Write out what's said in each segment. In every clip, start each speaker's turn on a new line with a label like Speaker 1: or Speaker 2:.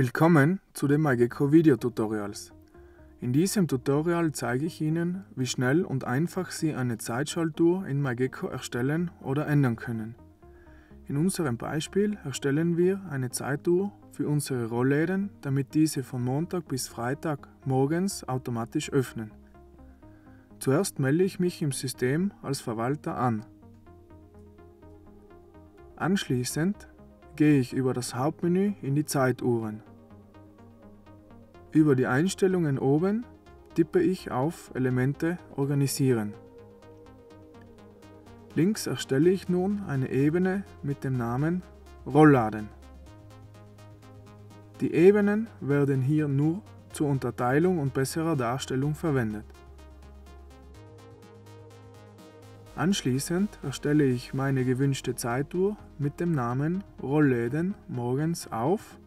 Speaker 1: Willkommen zu den MyGecko Videotutorials. In diesem Tutorial zeige ich Ihnen, wie schnell und einfach Sie eine Zeitschaltuhr in MyGecko erstellen oder ändern können. In unserem Beispiel erstellen wir eine Zeituhr für unsere Rollläden, damit diese von Montag bis Freitag morgens automatisch öffnen. Zuerst melde ich mich im System als Verwalter an. Anschließend gehe ich über das Hauptmenü in die Zeituhren. Über die Einstellungen oben tippe ich auf Elemente Organisieren. Links erstelle ich nun eine Ebene mit dem Namen Rollladen. Die Ebenen werden hier nur zur Unterteilung und besserer Darstellung verwendet. Anschließend erstelle ich meine gewünschte Zeituhr mit dem Namen Rollläden morgens auf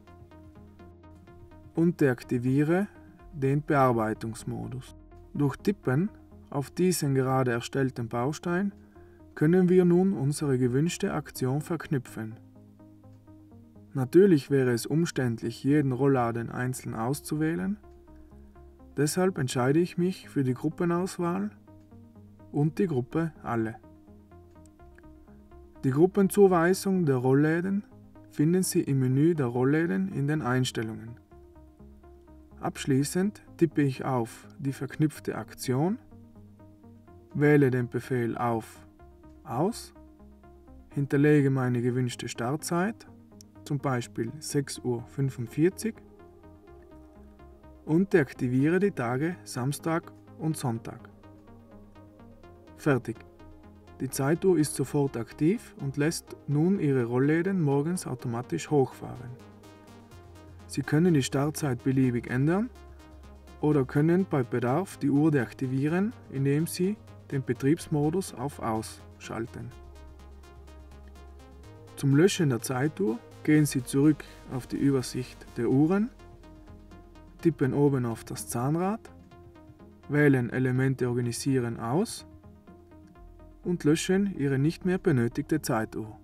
Speaker 1: und deaktiviere den Bearbeitungsmodus. Durch Tippen auf diesen gerade erstellten Baustein können wir nun unsere gewünschte Aktion verknüpfen. Natürlich wäre es umständlich, jeden Rollladen einzeln auszuwählen, deshalb entscheide ich mich für die Gruppenauswahl und die Gruppe Alle. Die Gruppenzuweisung der Rollläden finden Sie im Menü der Rollläden in den Einstellungen. Abschließend tippe ich auf die verknüpfte Aktion, wähle den Befehl auf Aus, hinterlege meine gewünschte Startzeit, zum Beispiel 6.45 Uhr, und deaktiviere die Tage Samstag und Sonntag. Fertig. Die Zeituhr ist sofort aktiv und lässt nun ihre Rollläden morgens automatisch hochfahren. Sie können die Startzeit beliebig ändern oder können bei Bedarf die Uhr deaktivieren, indem Sie den Betriebsmodus auf Aus schalten. Zum Löschen der Zeituhr gehen Sie zurück auf die Übersicht der Uhren, tippen oben auf das Zahnrad, wählen Elemente organisieren aus und löschen Ihre nicht mehr benötigte Zeituhr.